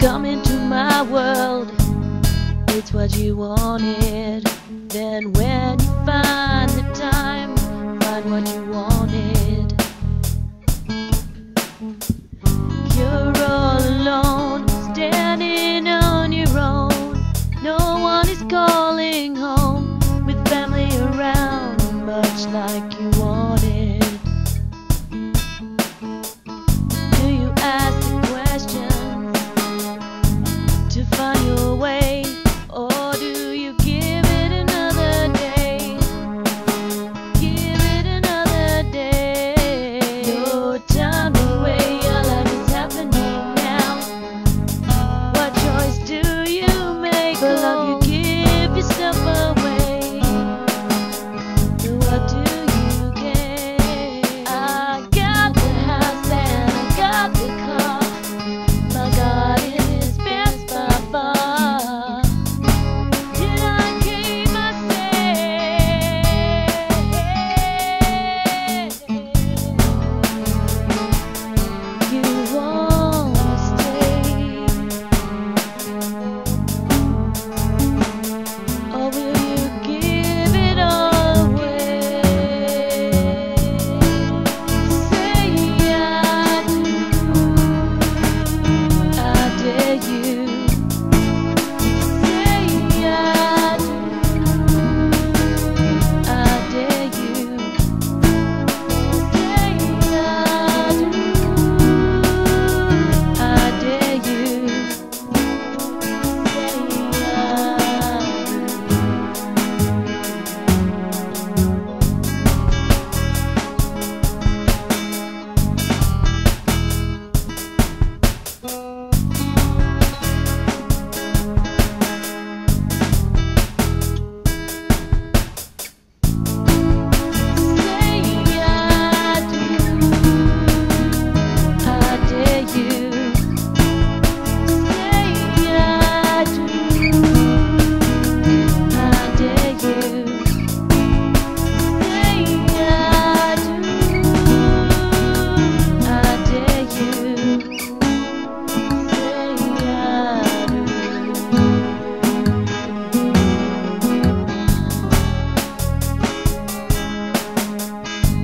Come into my world, it's what you wanted. Then when you find the time, find what you want.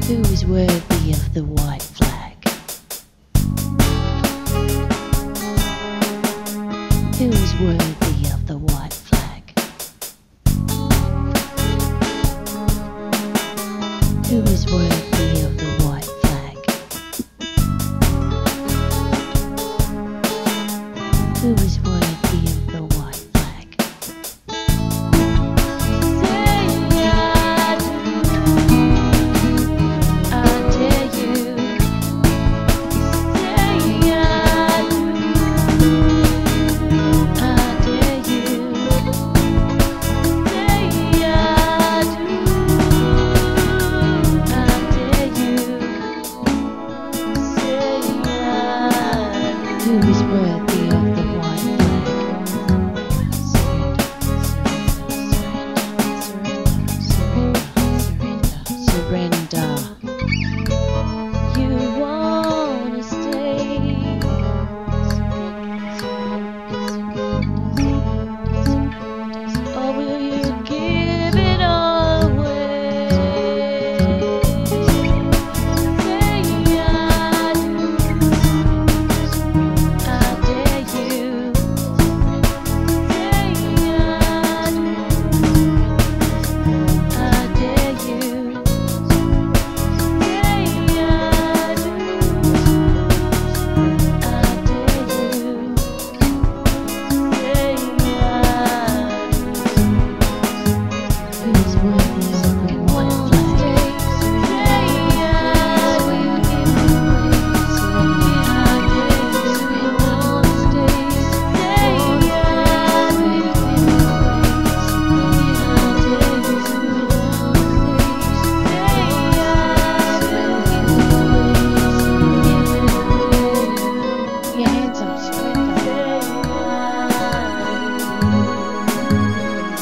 who is worthy of the white flag? Who is worthy of the white flag? Who is worthy?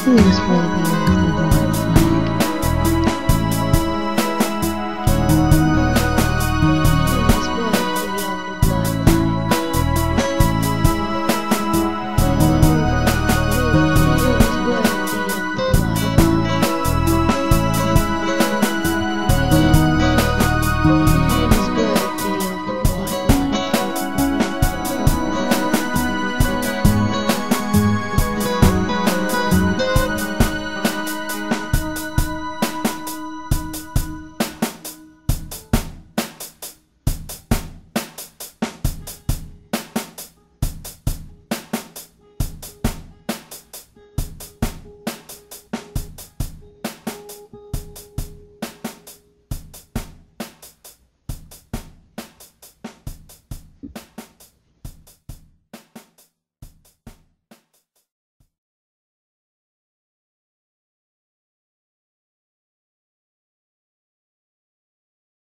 Newsworthy